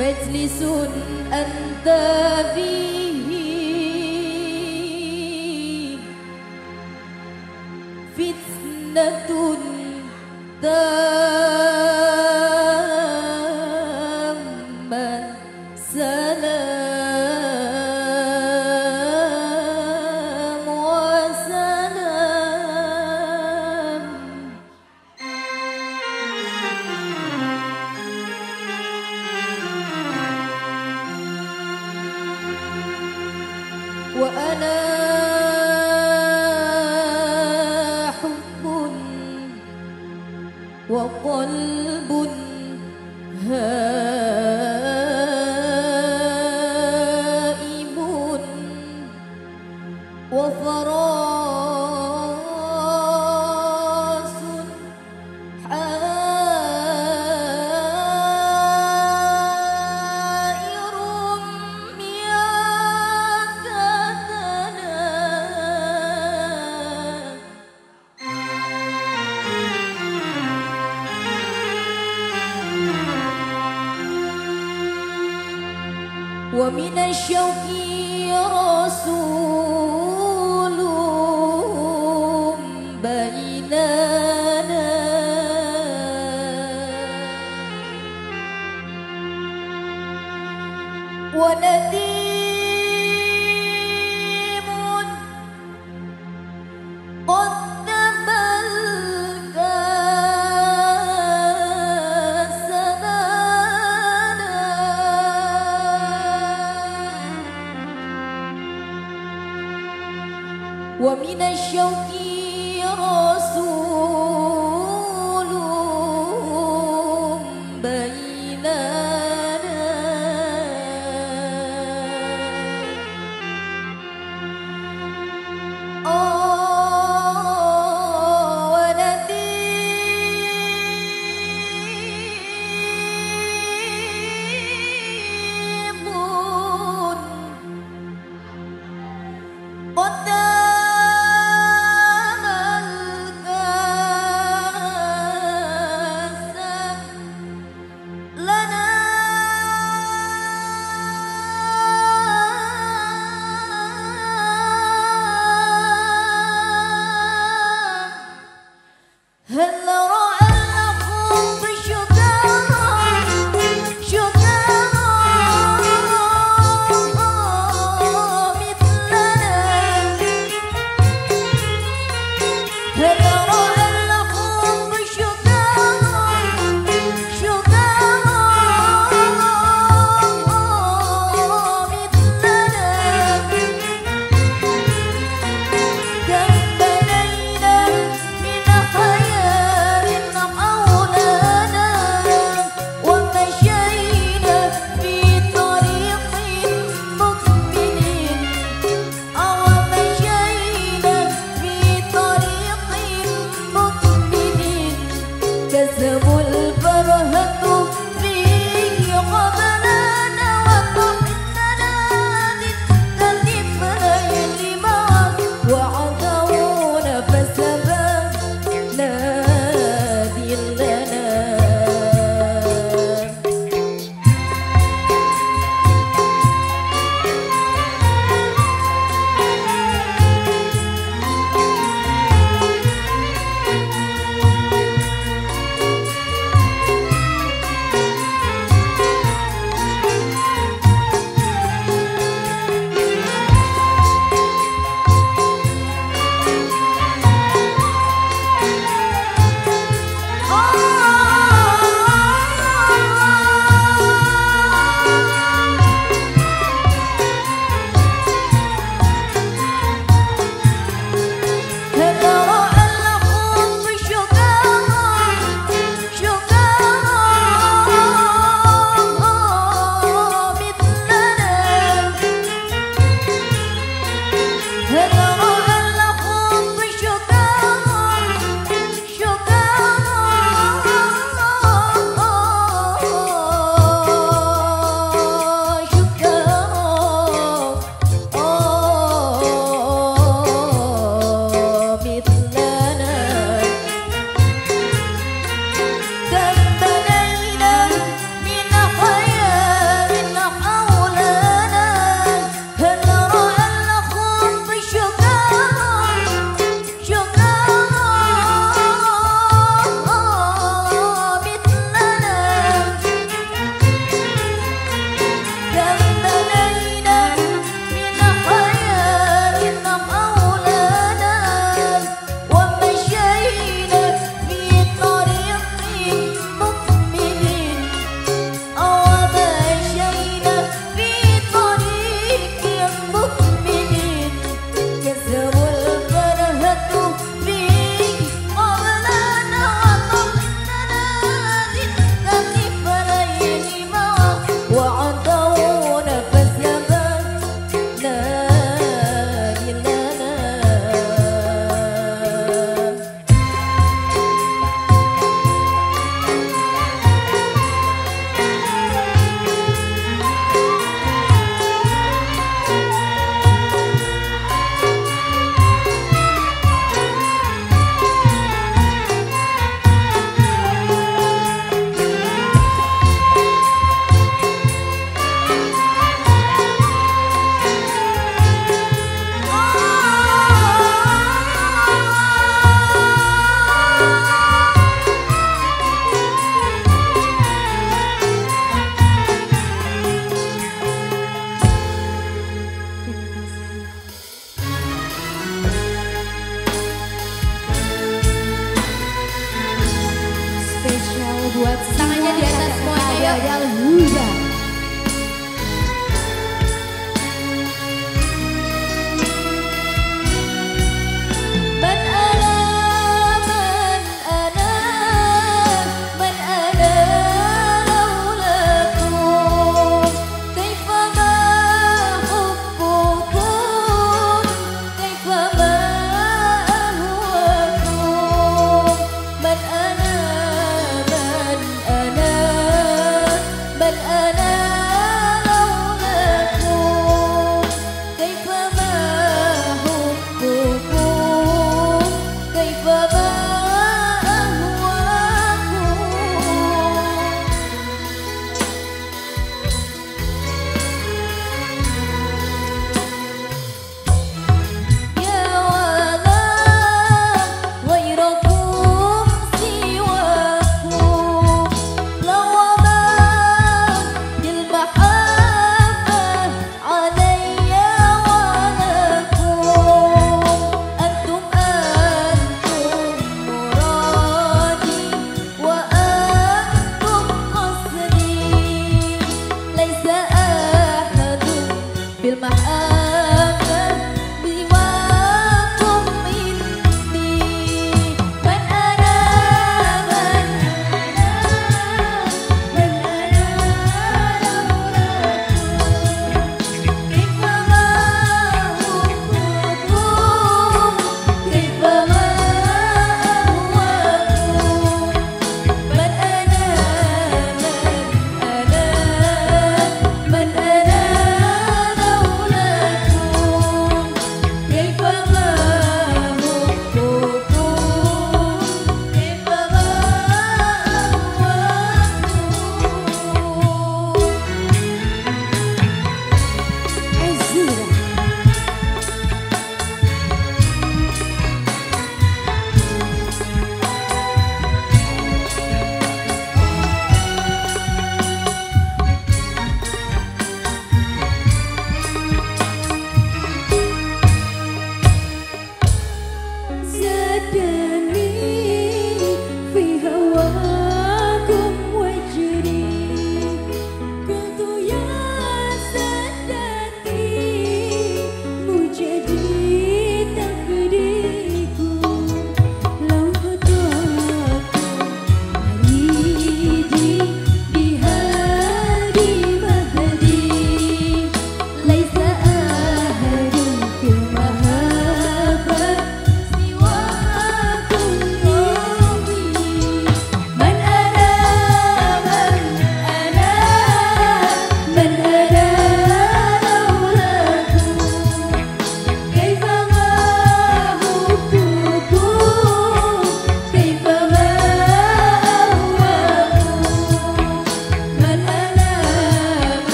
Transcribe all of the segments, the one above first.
مجلس أنت فيه. فتنة تامة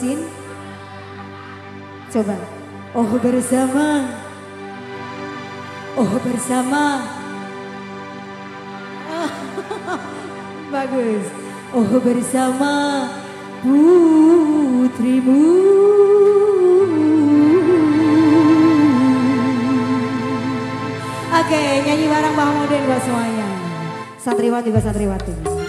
Musin? Coba. Oh bersama. Oh bersama. Bagus. Oh bersama putrimu. Oke, nyanyi bareng Bang Modin buat semuanya. Santriwati buat santriwati.